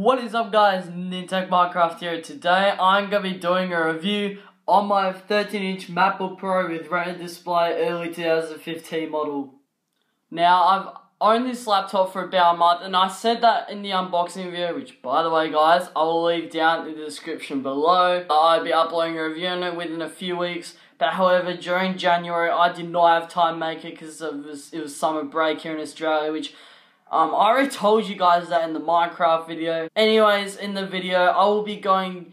What is up guys, Nintech Minecraft here. Today I'm going to be doing a review on my 13 inch MacBook Pro with Retina display early 2015 model. Now I've owned this laptop for about a month and I said that in the unboxing video which by the way guys I will leave down in the description below. Uh, I'll be uploading a review on it within a few weeks but however during January I did not have time to make it because it was, it was summer break here in Australia which um, I already told you guys that in the Minecraft video. Anyways, in the video, I will be going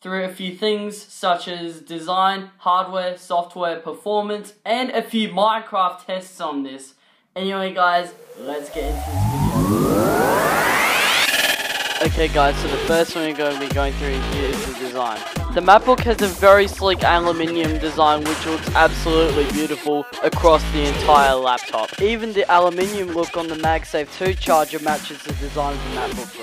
through a few things such as design, hardware, software, performance, and a few Minecraft tests on this. Anyway guys, let's get into this video. Okay guys, so the first one we're going to be going through here is the design. The MacBook has a very sleek aluminium design which looks absolutely beautiful across the entire laptop. Even the aluminium look on the MagSafe 2 charger matches the design of the MacBook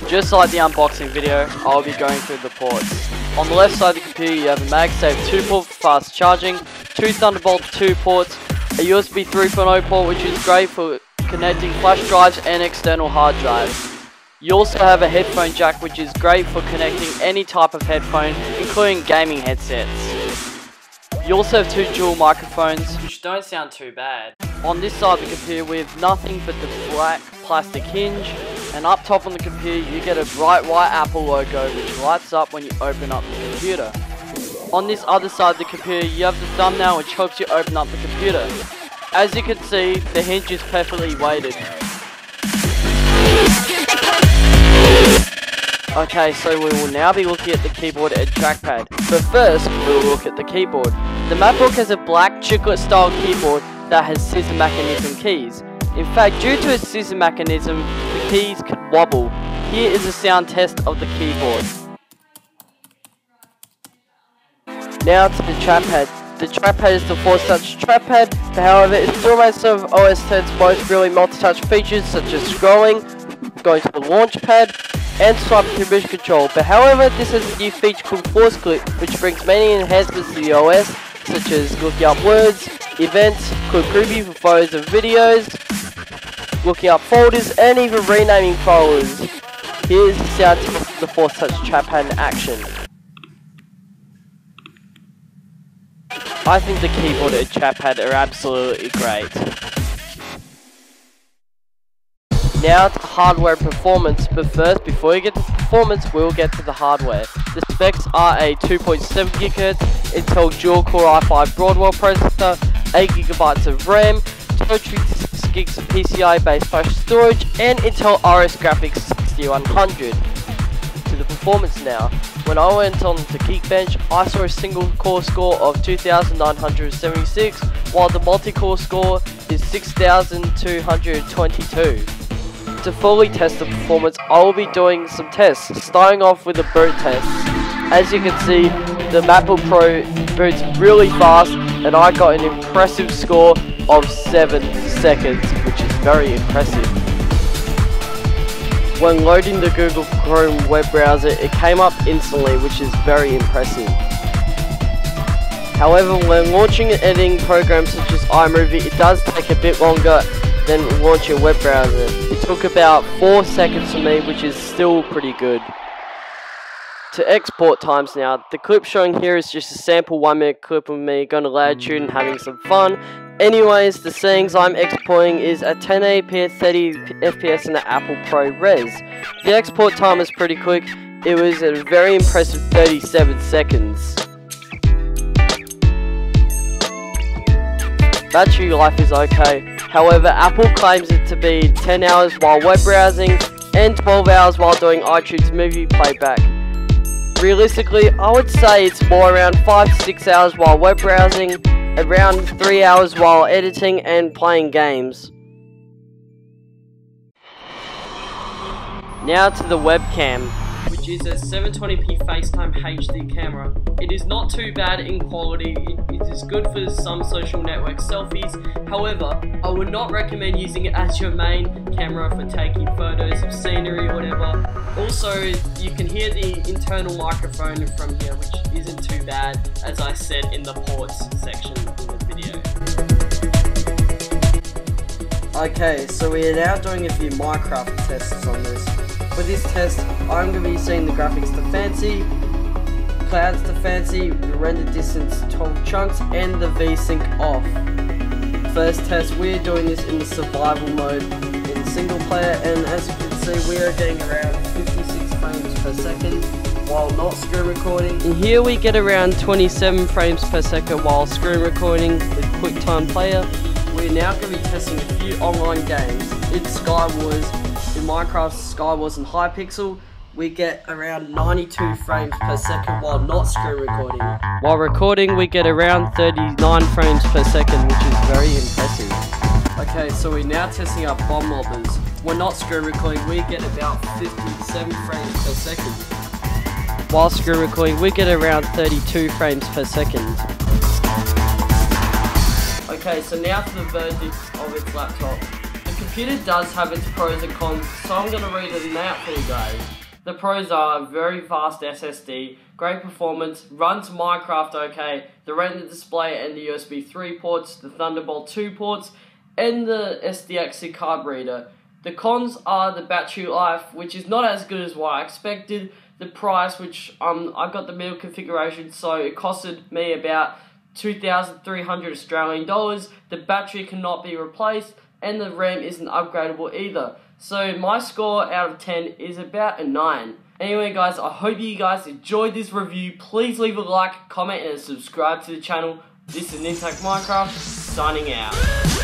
Pro. Just like the unboxing video, I'll be going through the ports. On the left side of the computer you have a MagSafe 2 port for fast charging, two Thunderbolt 2 ports, a USB 3.0 port which is great for connecting flash drives and external hard drives. You also have a headphone jack which is great for connecting any type of headphone, including gaming headsets. You also have two dual microphones, which don't sound too bad. On this side of the computer we have nothing but the black plastic hinge, and up top on the computer you get a bright white Apple logo which lights up when you open up the computer. On this other side of the computer you have the thumbnail which helps you open up the computer. As you can see, the hinge is perfectly weighted. Okay, so we will now be looking at the keyboard and trackpad. But first, we will look at the keyboard. The MacBook has a black chiclet style keyboard that has scissor mechanism keys. In fact, due to its scissor mechanism, the keys could wobble. Here is a sound test of the keyboard. Now to the trackpad. The trackpad is the Force Touch trackpad, however it still may serve OS X's most really multi-touch features such as scrolling, going to the launch pad, and swipe to control. But however, this has a new feature called Force Click, which brings many enhancements to the OS, such as looking up words, events, quick preview for photos and videos, looking up folders, and even renaming folders. Here's the sound of the Force Touch trackpad in action. I think the keyboard and trackpad are absolutely great. Now to hardware performance, but first, before we get to performance, we'll get to the hardware. The specs are a 2.7 GHz Intel dual-core i5 Broadwell processor, 8GB of RAM, 256 gigs of PCI-based flash storage, and Intel Iris Graphics 6100. Performance now. When I went on to Geekbench, I saw a single core score of 2,976, while the multi-core score is 6,222. To fully test the performance, I will be doing some tests, starting off with a boot test. As you can see, the MacBook Pro boots really fast, and I got an impressive score of 7 seconds, which is very impressive. When loading the Google Chrome web browser, it came up instantly, which is very impressive. However, when launching an editing program such as iMovie, it does take a bit longer than launch a web browser. It took about 4 seconds for me, which is still pretty good. To export times now, the clip showing here is just a sample 1 minute clip of me going to latitude and having some fun, Anyways, the settings I'm exporting is at 1080p at 30 FPS in the Apple ProRes. The export time is pretty quick, it was a very impressive 37 seconds. Battery life is okay, however Apple claims it to be 10 hours while web browsing and 12 hours while doing iTunes movie playback. Realistically, I would say it's more around 5 to 6 hours while web browsing around 3 hours while editing and playing games. Now to the webcam, is a 720p FaceTime HD camera. It is not too bad in quality, it is good for some social network selfies, however, I would not recommend using it as your main camera for taking photos of scenery or whatever. Also, you can hear the internal microphone from here, which isn't too bad, as I said in the ports section in the video. Okay, so we are now doing a few Minecraft tests on this. For this test, I'm going to be setting the graphics to fancy, clouds to fancy, the render distance 12 chunks, and the VSync off. First test, we're doing this in the survival mode in single player, and as you can see, we are getting around 56 frames per second while not screen recording. And here we get around 27 frames per second while screen recording with QuickTime Player. We're now going to be testing a few online games. It's Skywars, in Minecraft Skywars and Hypixel, we get around 92 frames per second while not screen recording. While recording, we get around 39 frames per second, which is very impressive. Okay, so we're now testing our Bomb Lobbers. We're not screen recording, we get about 57 frames per second. While screen recording, we get around 32 frames per second. Okay, so now to the verdict of its laptop. The computer does have its pros and cons, so I'm going to read it out for you guys. The pros are very fast SSD, great performance, runs Minecraft okay, the Retina display and the USB 3 ports, the Thunderbolt 2 ports, and the SDXC card reader. The cons are the battery life, which is not as good as what I expected, the price, which um, I got the middle configuration, so it costed me about 2,300 Australian dollars. The battery cannot be replaced, and the RAM isn't upgradable either. So my score out of 10 is about a 9. Anyway guys, I hope you guys enjoyed this review. Please leave a like, comment and subscribe to the channel. This is Nintech Minecraft, signing out.